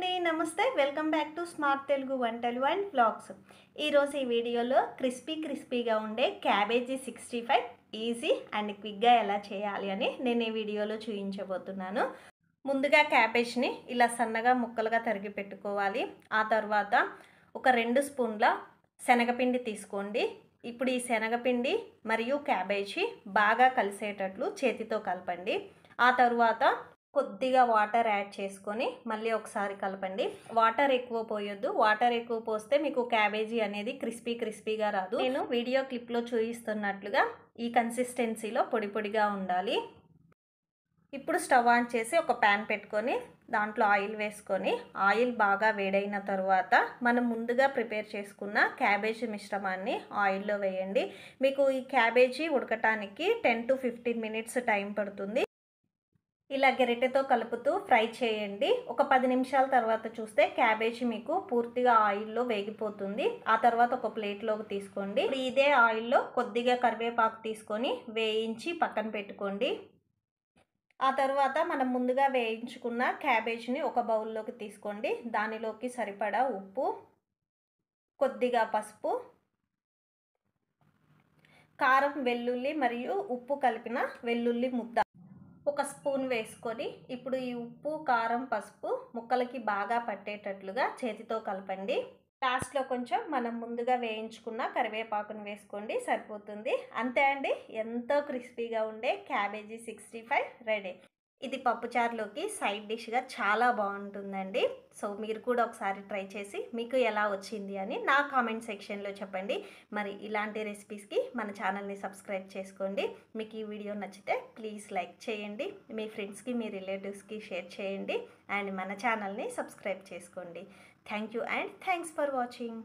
అండి నమస్తే. Welcome back to smart Telugu వంటలు అండ్ బ్లాగ్స్ ఈరోజు ఈ వీడియోలో క్రిస్పీ క్రిస్పీగా ఉండే cabbage sixty five easy and క్విక్గా ఎలా చేయాలి అని నేను ఈ వీడియోలో చూపించబోతున్నాను. ముందుగా క్యాబేజ్ని ఇలా సన్నగా ముక్కలుగా తరిగి పెట్టుకోవాలి. ఆ తర్వాత ఒక రెండు స్పూన్ల శనగపిండి తీసుకోండి. ఇప్పుడు ఈ శనగపిండి మరియు క్యాబేజీ బాగా కలిసేటట్లు చేతితో కలపండి. ఆ తర్వాత కొద్దిగా వాటర్ యాడ్ చేసుకొని మళ్ళీ ఒకసారి కలపండి. వాటర్ ఎక్కువ పోయొద్దు. వాటర్ ఎక్కువ పోస్తే మీకు క్యాబేజీ అనేది క్రిస్పీ క్రిస్పీగా రాదు. నేను వీడియో క్లిప్లో చూపిస్తున్నట్లుగా ఈ కన్సిస్టెన్సీలో పొడి పొడిగా ఉండాలి. ఇప్పుడు స్టవ్ ఆన్ చేసి ఒక ప్యాన్ పెట్టుకొని దాంట్లో ఆయిల్ వేసుకొని ఆయిల్ బాగా వేడైన తర్వాత మనం ముందుగా ప్రిపేర్ చేసుకున్న క్యాబేజీ మిశ్రమాన్ని ఆయిల్లో వేయండి. మీకు ఈ cabbage ఉడకటానికి ten to fifteen minutes time పడుతుంది. ఇలా గెరిటెతో కలుపుతూ ఫ్రై చేయండి. ఒక పది నిమిషాల తర్వాత చూస్తే క్యాబేజీ మీకు పూర్తిగా ఆయిల్లో వేగిపోతుంది. ఆ తర్వాత ఒక ప్లేట్లోకి తీసుకోండి. ఇదే ఆయిల్లో కొద్దిగా కరివేపాకు తీసుకొని వేయించి పక్కన పెట్టుకోండి. ఆ తర్వాత మనం ముందుగా వేయించుకున్న క్యాబేజ్ని ఒక బౌల్లోకి తీసుకోండి. దానిలోకి సరిపడా ఉప్పు కొద్దిగా పసుపు కారం వెల్లుల్లి మరియు ఉప్పు కలిపిన వెల్లుల్లి ముద్ద. ఒక స్పూన్ వేసుకొని ఇప్పుడు ఈ ఉప్పు కారం పసుపు ముక్కలకి బాగా పట్టేటట్లుగా చేతితో కలపండి. లాస్ట్లో కొంచెం మనం ముందుగా వేయించుకున్న కరివేపాకును వేసుకోండి సరిపోతుంది. అంతే అండి. ఎంతో క్రిస్పీగా ఉండే క్యాబేజీ సిక్స్టీ ఫైవ్ రెడీ. ఇది పప్పుచారులోకి సైడ్ డిష్గా చాలా బాగుంటుందండి. సో మీరు కూడా ఒకసారి ట్రై చేసి మీకు ఎలా వచ్చింది అని నా కామెంట్ సెక్షన్లో చెప్పండి. మరి ఇలాంటి రెసిపీస్కి మన ఛానల్ని సబ్స్క్రైబ్ చేసుకోండి. మీకు ఈ వీడియో నచ్చితే ప్లీజ్ లైక్ చేయండి. మీ ఫ్రెండ్స్కి మీ రిలేటివ్స్కి షేర్ చేయండి. అండ్ మన ఛానల్ని సబ్స్క్రైబ్ చేసుకోండి. Thank you and thanks for watching.